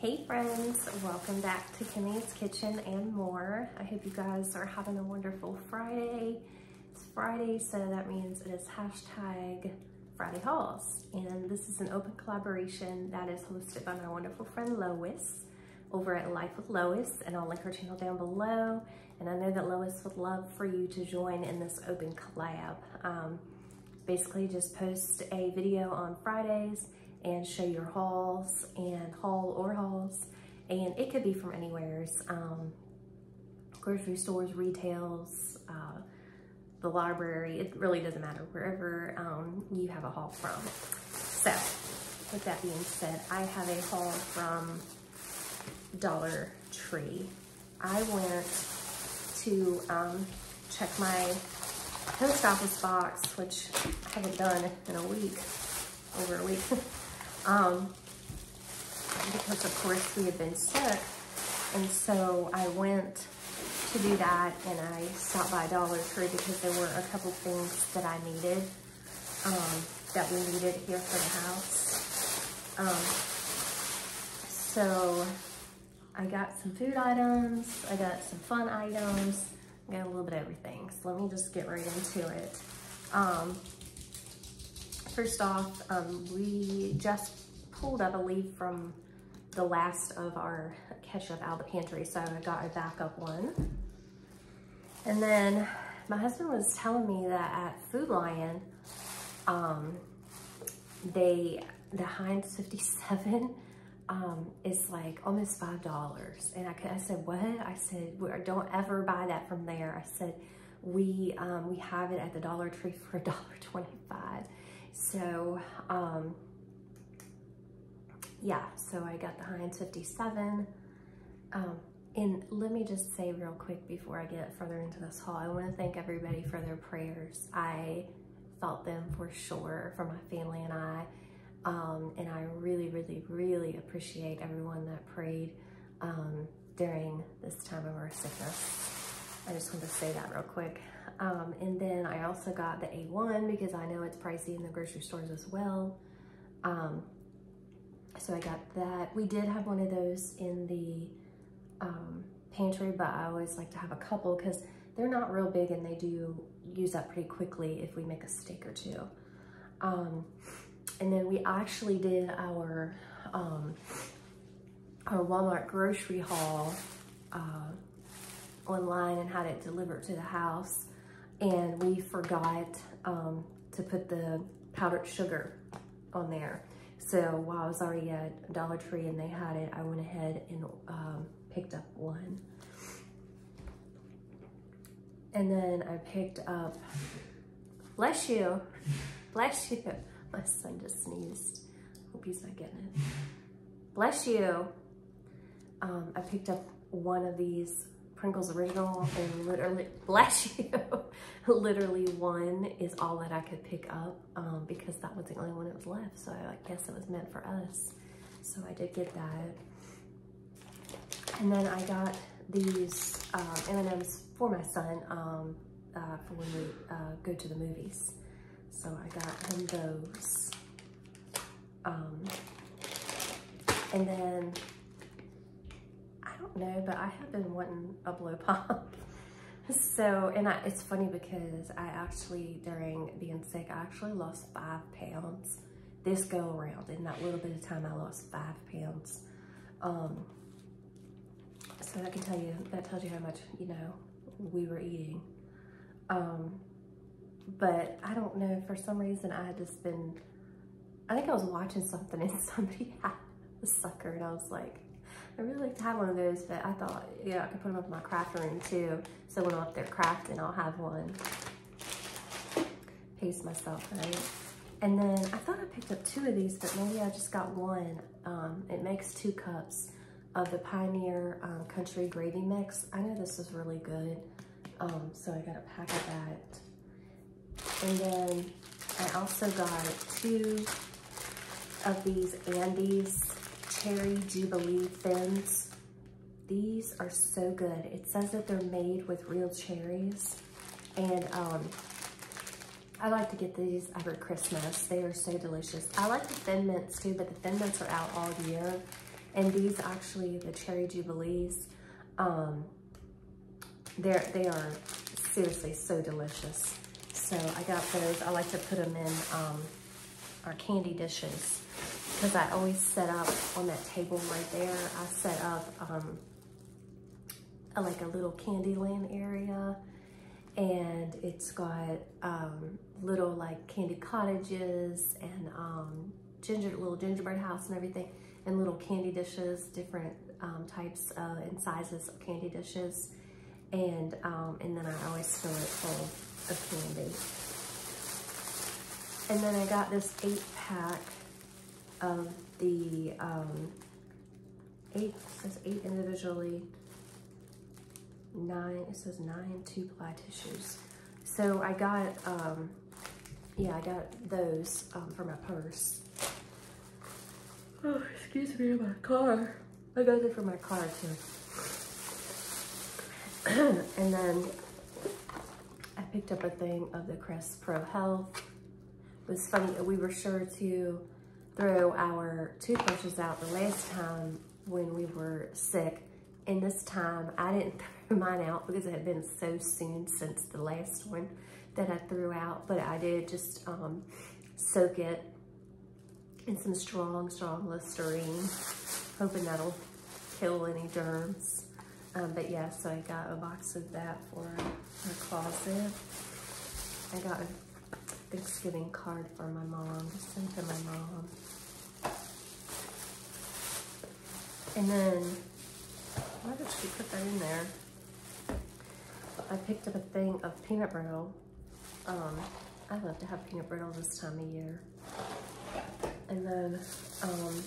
Hey friends, welcome back to Kimmie's Kitchen and more. I hope you guys are having a wonderful Friday. It's Friday, so that means it is hashtag Friday Hauls. And this is an open collaboration that is hosted by my wonderful friend Lois over at Life with Lois, and I'll link her channel down below. And I know that Lois would love for you to join in this open collab. Um, basically just post a video on Fridays and show your hauls and haul or hauls. And it could be from anywheres, um, grocery stores, retails, uh, the library, it really doesn't matter, wherever um, you have a haul from. So, with that being said, I have a haul from Dollar Tree. I went to um, check my post office box, which I haven't done in a week, over a week. um, because of course we had been sick. And so I went to do that and I stopped by Dollar Tree because there were a couple things that I needed, um, that we needed here for the house. Um, so I got some food items, I got some fun items, I got a little bit of everything. So let me just get right into it. Um, first off, um, we just pulled, I believe, from the last of our ketchup out of the pantry. So I got a backup one. And then my husband was telling me that at Food Lion, um, they, the Heinz 57, um, is like almost five dollars. And I, I said, what? I said, don't ever buy that from there. I said, we um, we have it at the Dollar Tree for a dollar twenty-five. So um, yeah, so I got the Heinz 57. Um, and let me just say real quick before I get further into this haul, I want to thank everybody for their prayers. I felt them for sure for my family and I. Um, and I really, really, really appreciate everyone that prayed um, during this time of our sickness. I just want to say that real quick. Um, and then I also got the A1 because I know it's pricey in the grocery stores as well. Um, so I got that. We did have one of those in the um, pantry, but I always like to have a couple because they're not real big and they do use up pretty quickly if we make a steak or two. Um, and then we actually did our um, our Walmart grocery haul uh, online and had it delivered to the house. And we forgot um, to put the powdered sugar on there. So while I was already at Dollar Tree and they had it, I went ahead and um, picked up one. And then I picked up, bless you, bless you. My son just sneezed. Hope he's not getting it. Bless you. Um, I picked up one of these Pringles Original and literally, bless you, literally one is all that I could pick up um, because that was the only one that was left. So I guess it was meant for us. So I did get that. And then I got these uh, M&Ms for my son um, uh, for when we uh, go to the movies. So I got him those. Um, and then, don't know, but I have been wanting a blow pop. so, and I, it's funny because I actually, during being sick, I actually lost five pounds this go around. In that little bit of time, I lost five pounds. Um, so I can tell you, that tells you how much, you know, we were eating. Um, but I don't know, for some reason I had just been, I think I was watching something and somebody had a sucker and I was like, I really like to have one of those, but I thought, yeah, I could put them up in my craft room too. So when I'm up there crafting, I'll have one. Pace myself, right? And then I thought I picked up two of these, but maybe I just got one. Um, it makes two cups of the Pioneer um, Country Gravy Mix. I know this is really good, um, so I got a pack of that. And then I also got two of these Andes Cherry Jubilee Thins. These are so good. It says that they're made with real cherries. And um, I like to get these every Christmas. They are so delicious. I like the Thin Mints too, but the Thin Mints are out all year. And these actually, the Cherry Jubilees, um, they're, they are seriously so delicious. So I got those. I like to put them in um, our candy dishes because I always set up on that table right there. I set up um, a, like a little Candyland area and it's got um, little like candy cottages and um, ginger little gingerbread house and everything and little candy dishes, different um, types uh, and sizes of candy dishes. And, um, and then I always fill it full of candy. And then I got this eight pack of the um, eight, says eight individually, nine, it says nine two-ply tissues. So I got, um, yeah, I got those um, for my purse. Oh, excuse me, my car. I got it for my car too. and then I picked up a thing of the Crest Pro Health. It was funny, we were sure to throw our toothbrushes out the last time when we were sick. And this time I didn't throw mine out because it had been so soon since the last one that I threw out. But I did just um, soak it in some strong, strong Listerine, hoping that'll kill any germs. Um, but yeah, so I got a box of that for our closet. I got a Thanksgiving card for my mom, sent to my mom. And then, why did she put that in there? I picked up a thing of peanut brittle. Um, I love to have peanut brittle this time of year. And then um,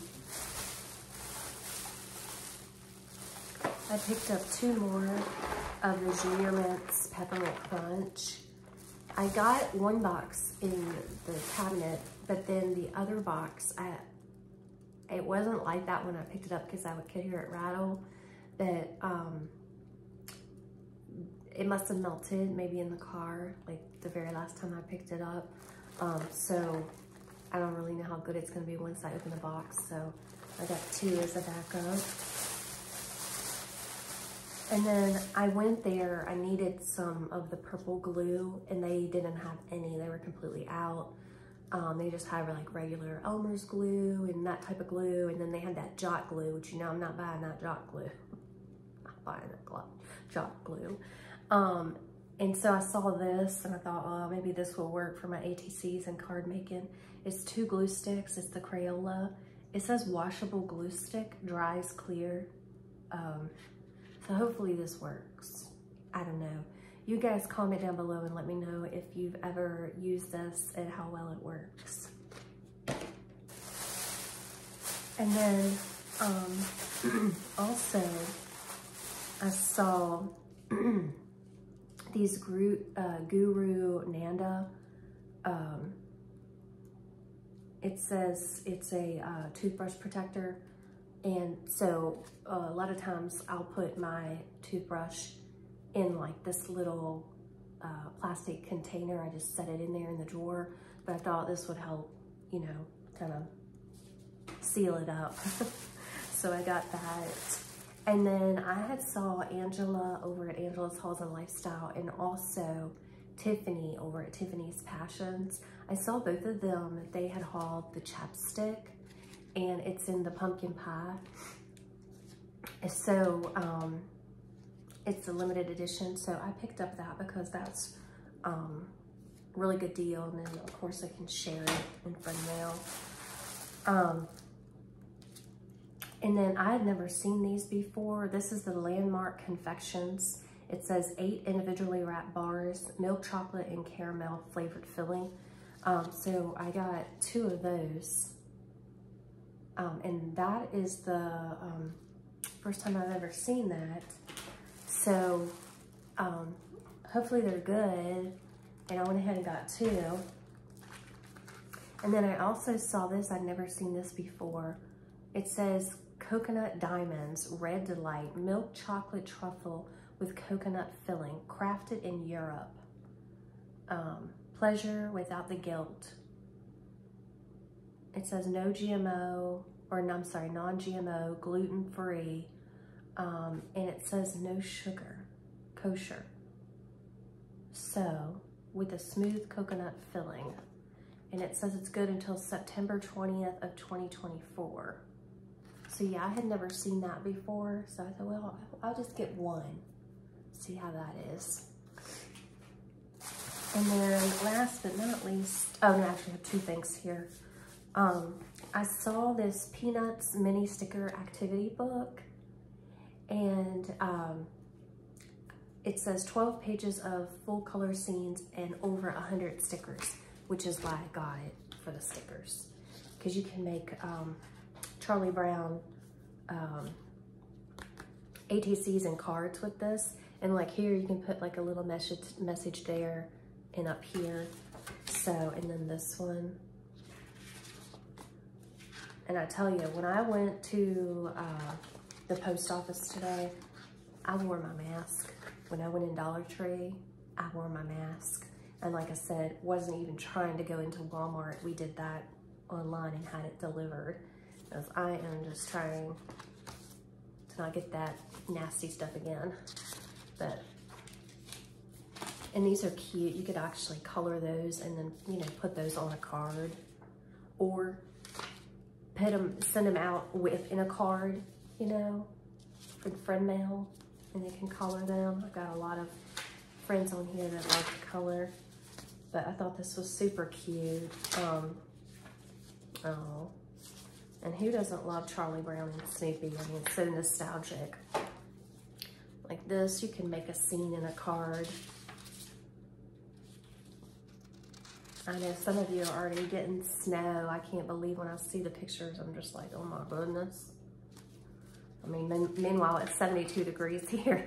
I picked up two more of the Junior Mints Peppermint Crunch. I got one box in the cabinet, but then the other box, I, it wasn't like that when I picked it up because I could hear it rattle, but um, it must have melted maybe in the car, like the very last time I picked it up. Um, so I don't really know how good it's gonna be once I open the box, so I got two as a backup. And then I went there, I needed some of the purple glue and they didn't have any, they were completely out. Um, they just had like regular Elmer's glue and that type of glue. And then they had that Jot glue, which you know, I'm not buying that Jot glue. I'm buying that Jot glue. Um, and so I saw this and I thought, oh, maybe this will work for my ATCs and card making. It's two glue sticks. It's the Crayola. It says washable glue stick, dries clear. Um, so hopefully this works. I don't know. You guys comment down below and let me know if you've ever used this and how well it works. And then um, also I saw these Guru, uh, Guru Nanda. Um, it says it's a uh, toothbrush protector. And so uh, a lot of times I'll put my toothbrush in like this little uh, plastic container. I just set it in there in the drawer, but I thought this would help, you know, kind of seal it up. so I got that. And then I had saw Angela over at Angela's Hauls and Lifestyle and also Tiffany over at Tiffany's Passions. I saw both of them, they had hauled the chapstick and it's in the pumpkin pie. So um, it's a limited edition. So I picked up that because that's um, really good deal. And then of course I can share it in friend mail. Um, and then I had never seen these before. This is the Landmark Confections. It says eight individually wrapped bars, milk chocolate and caramel flavored filling. Um, so I got two of those. Um, and that is the um, first time I've ever seen that. So um, hopefully they're good. And I went ahead and got two. And then I also saw this, I'd never seen this before. It says Coconut Diamonds, Red Delight, Milk Chocolate Truffle with Coconut Filling, crafted in Europe. Um, pleasure without the guilt. It says no GMO, or I'm sorry, non-GMO, gluten-free, um, and it says no sugar, kosher. So, with a smooth coconut filling. And it says it's good until September 20th of 2024. So yeah, I had never seen that before. So I thought, well, I'll just get one. See how that is. And then last but not least, oh no, I actually have two things here. Um, I saw this Peanuts mini sticker activity book and um, it says 12 pages of full color scenes and over 100 stickers, which is why I got it for the stickers. Because you can make um, Charlie Brown um, ATCs and cards with this. And like here, you can put like a little message, message there and up here. So, and then this one. And I tell you, when I went to uh, the post office today, I wore my mask. When I went in Dollar Tree, I wore my mask. And like I said, wasn't even trying to go into Walmart. We did that online and had it delivered. Because I am just trying to not get that nasty stuff again. But, and these are cute. You could actually color those and then, you know, put those on a card. Or put them, send them out with in a card, you know, for the friend mail and they can color them. I've got a lot of friends on here that like to color, but I thought this was super cute. Um, oh, and who doesn't love Charlie Brown and Snoopy? I mean, it's so nostalgic. Like this, you can make a scene in a card. I know some of you are already getting snow. I can't believe when I see the pictures, I'm just like, oh my goodness. I mean, meanwhile, it's 72 degrees here.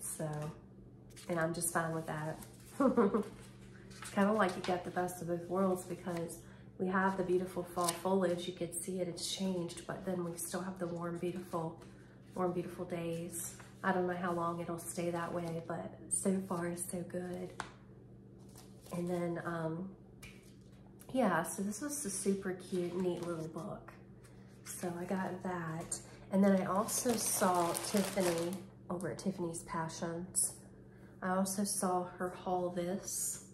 so, and I'm just fine with that. it's kind of like you got the best of both worlds because we have the beautiful fall foliage. You can see it, it's changed, but then we still have the warm, beautiful, warm, beautiful days. I don't know how long it'll stay that way, but so far so good. And then, um, yeah, so this was a super cute, neat little book. So I got that. And then I also saw Tiffany over at Tiffany's Passions. I also saw her haul this.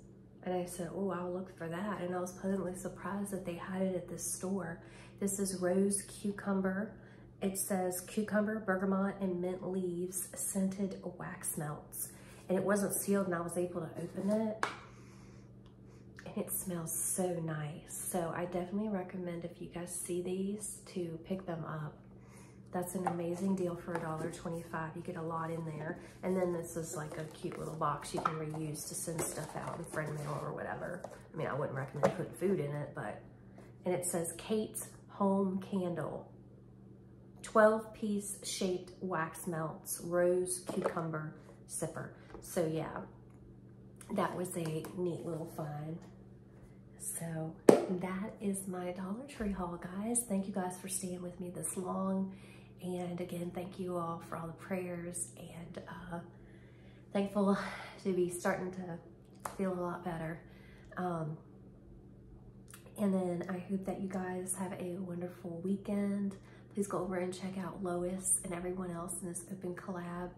And I said, oh, I'll look for that. And I was pleasantly surprised that they had it at this store. This is rose cucumber. It says cucumber, bergamot, and mint leaves scented wax melts. And it wasn't sealed and I was able to open it and it smells so nice. So I definitely recommend if you guys see these to pick them up. That's an amazing deal for $1.25. You get a lot in there. And then this is like a cute little box you can reuse to send stuff out in friend mail or whatever. I mean, I wouldn't recommend putting food in it, but, and it says Kate's Home Candle. 12 piece shaped wax melts, rose cucumber sipper. So yeah, that was a neat little find. So that is my Dollar Tree haul, guys. Thank you guys for staying with me this long. And again, thank you all for all the prayers and uh, thankful to be starting to feel a lot better. Um, and then I hope that you guys have a wonderful weekend. Please go over and check out Lois and everyone else in this open collab.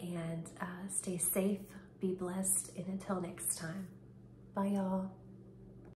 And uh, stay safe, be blessed, and until next time. Bye, y'all.